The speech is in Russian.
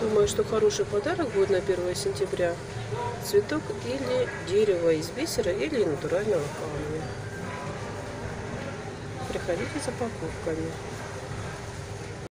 думаю, что хороший подарок будет на 1 сентября. Цветок или дерево из бисера, или натурального камня. Приходите за покупками.